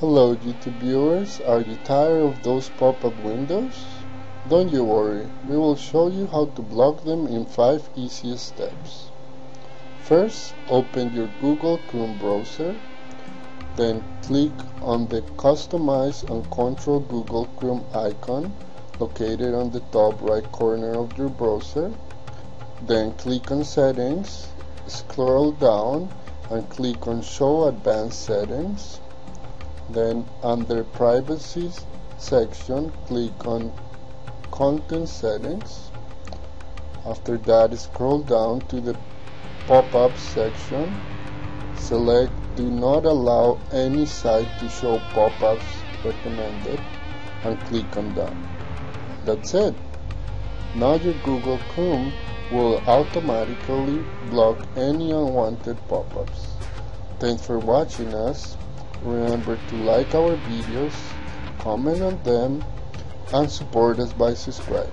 Hello YouTube viewers, are you tired of those pop-up windows? Don't you worry, we will show you how to block them in 5 easy steps. First, open your Google Chrome browser, then click on the Customize and Control Google Chrome icon located on the top right corner of your browser, then click on Settings, scroll down and click on Show Advanced Settings then under privacy section click on content settings. After that scroll down to the pop-up section. Select do not allow any site to show pop-ups recommended and click on Done. that's it. Now your Google Chrome will automatically block any unwanted pop-ups. Thanks for watching us Remember to like our videos, comment on them, and support us by subscribing.